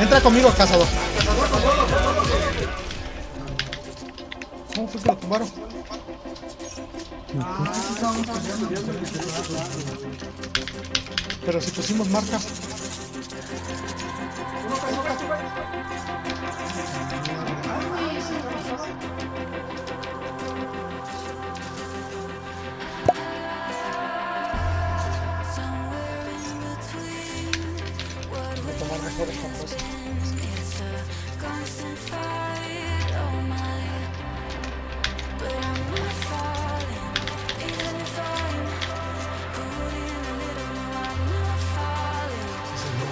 Entra conmigo, cazador. ¿Cómo fue que lo tumbaron? Pero si pusimos marca.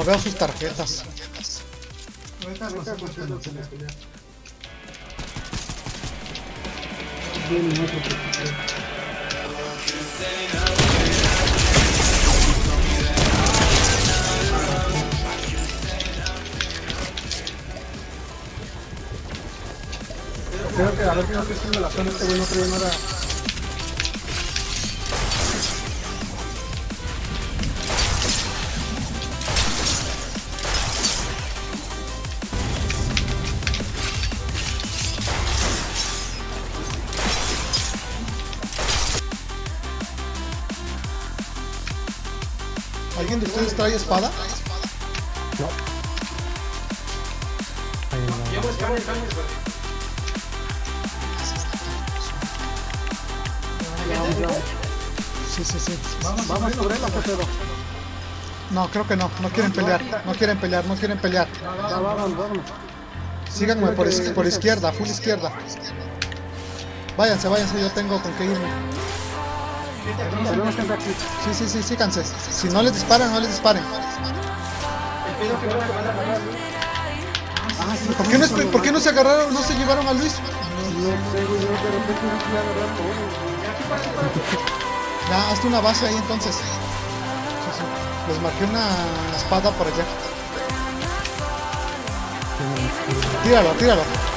No veo sus tarjetas. Creo que a ver si no estoy de la zona, este no. ¿Alguien de ustedes trae espada? Sí, sí, sí. Vamos sobre él, ¿o qué pedo? No, creo que no. No quieren pelear. No quieren pelear. No quieren pelear. Vámonos, vámonos. Síganme por, por izquierda, full izquierda. Váyanse, váyanse. Yo tengo con qué irme. Sí, sí, sí, síganse. Si no les disparan, no les disparen. Ah, sí, ¿Por qué no, se agarraron, no se llevaron a Luis? No. Ya, hazte una base ahí entonces. Sí, sí. Les marqué una espada por allá. Tíralo, tíralo.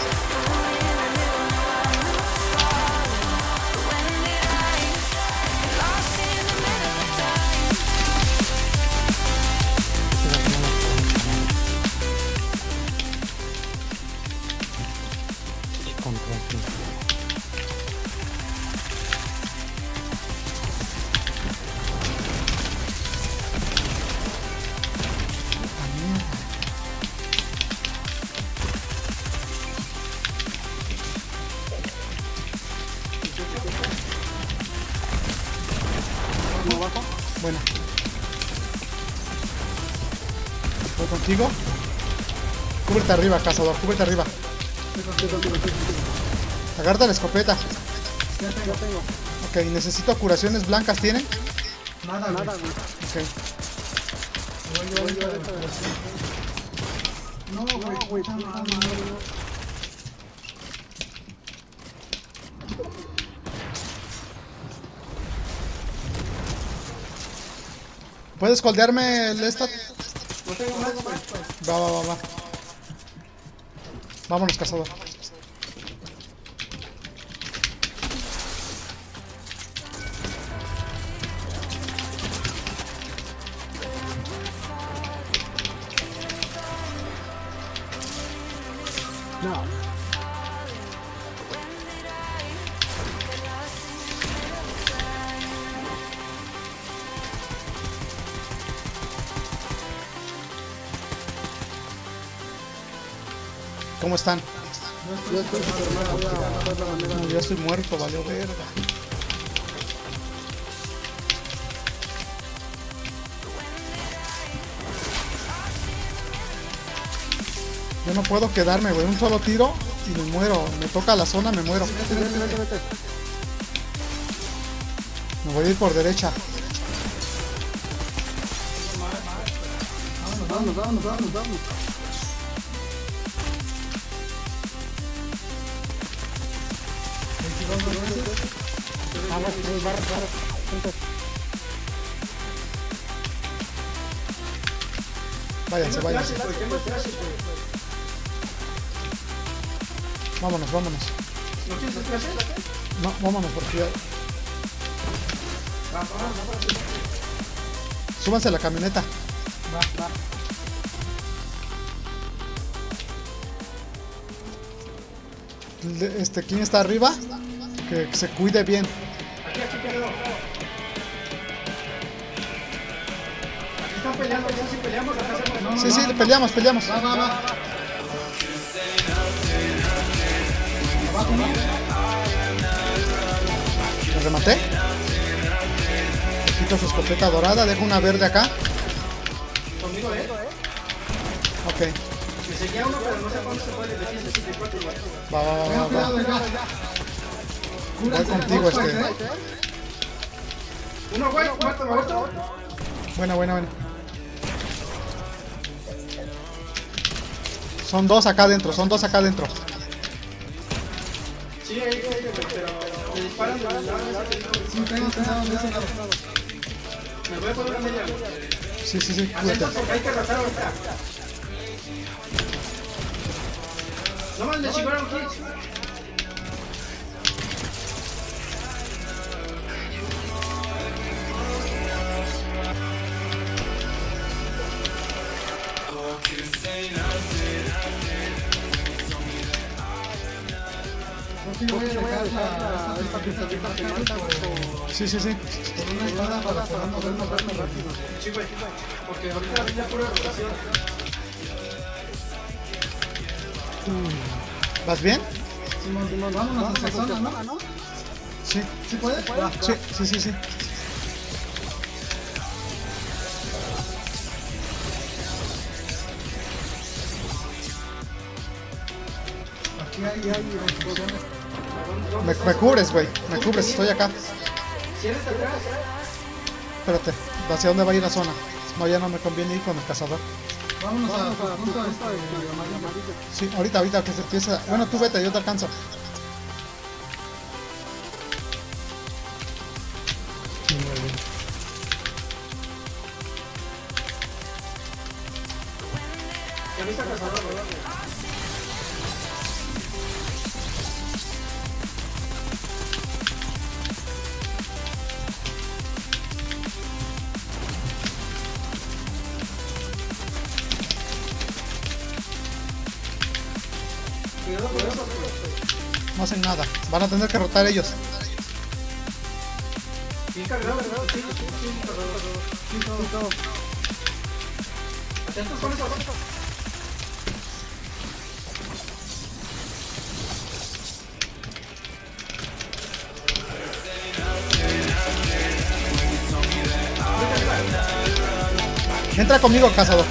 Contigo. Cúbrete arriba, cazador, cúbrete arriba. Agarra la escopeta. Ya tengo, tengo. Ok, necesito curaciones blancas, ¿tienen? Nada, nada, güey. Ok. Voy yo ahorita. No, güey, güey. no, no, no. ¿Puedes coldearme el esta? Va, va, va, va. Vámonos, cazador. No. ¿Cómo están? Yo estoy muerto, valió verga. Yo no puedo quedarme, güey. Un solo tiro y me muero. Me toca la zona, me muero. Me voy a ir por derecha. vámonos, vámonos, vámonos, vámonos. Vamos, sí, barra, barra, juntos. Váyanse, váyanse. Vámonos, vámonos. ¿No quieres clase? No, vámonos porque ya. Súbanse a la camioneta. Va, va. Este, ¿quién está arriba? Que se cuide bien. Aquí, aquí, quedó. Aquí están peleando, ya si peleamos, acá hacemos. No, Sí, sí, peleamos, peleamos. Va, va, va. Abajo, ¿no? ¿Lo rematé? Quito su escopeta dorada, dejo una verde acá. Conmigo, ¿eh? Ok. Me seguía uno, pero no sé cuándo se puede decir 64 igual. Va, va, va, va, va. Voy contigo, este. Uno, güey, muerto, muerto. Buena, buena, buena. Son dos acá adentro, son dos acá adentro. Sí, ahí, ahí, pero me disparan de que Sí, tengo cuidado de ese lado. Me voy a poner una media. Sí, sí, sí, Atento porque hay que ratar ahorita. No más le chivaron hits. Sí, voy a dejar la- esta pistolita que mata por Sí, sí, sí. por una espada para poder movernos rápido. Sí, güey. Porque ahorita ya pura rotación. ¿Vas bien? Simón, Simón, vámonos hacia zona, ¿no? Sí, ¿Sí puedes? Sí, sí, sí, sí. Me, me cubres, güey. Me cubres, estoy acá. De Espérate, ¿hacia dónde va a ir la zona? No, ya no me conviene ir con el cazador. Vámonos a punto este amarillo. Sí, ahorita, ahorita que se empieza. Bueno, tú vete, yo te alcanzo. ya viste al cazador, No hacen nada. Van a tener que rotar ellos. Con. Entra conmigo, cazador.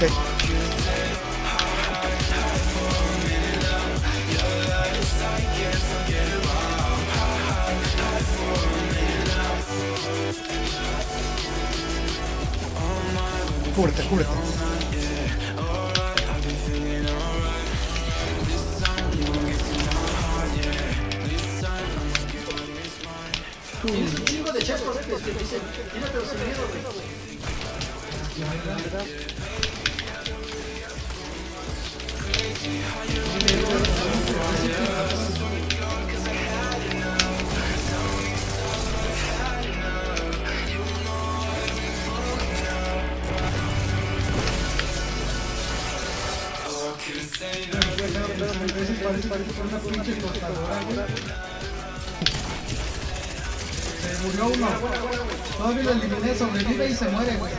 Ok. Cúbrete, cúbrete. Tienes un chingo de chescos que te dicen, tíratelo sin miedo, güey. Murió uno. Todavía lo eliminé, sobrevive y se muere, güey.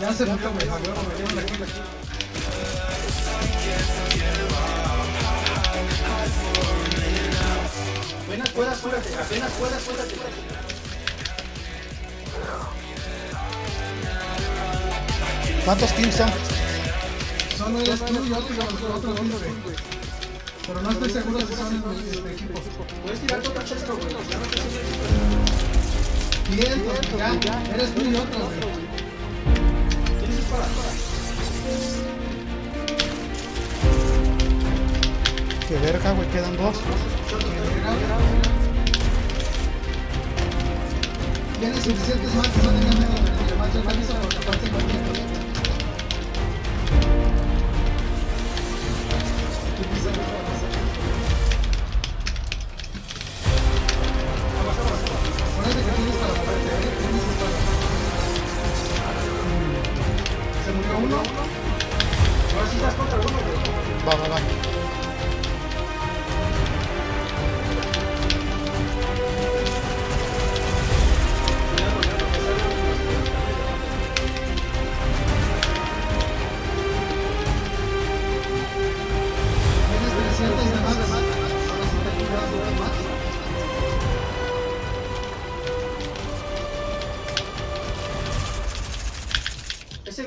Ya se murió, güey. Apenas puedas, cúrate, apenas puedas, cúrate. ¿Cuántos teams son? Solo eres tú y otros, otros dos, güey. Pero no estoy seguro si son el, el equipo. Puedes tirar otro chesco, güey. Ya no te sirve. Vientos, ya. Eres tú y otro, güey. ¿Tienes espada? Qué verga, güey, quedan dos. Tienes suficientes más, no tengas miedo, güey. Más yo te aviso porque aparte uno? Ahora sí estás contra uno. Va, va, va.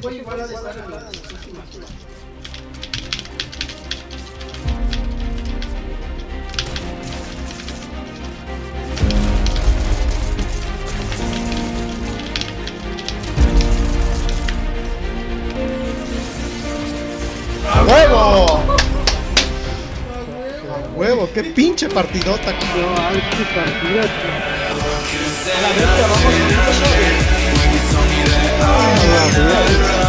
Güey igual ha de estar en la última. ¡A huevo! ¡A huevo! ¡Qué pinche partidota! qué A la verga.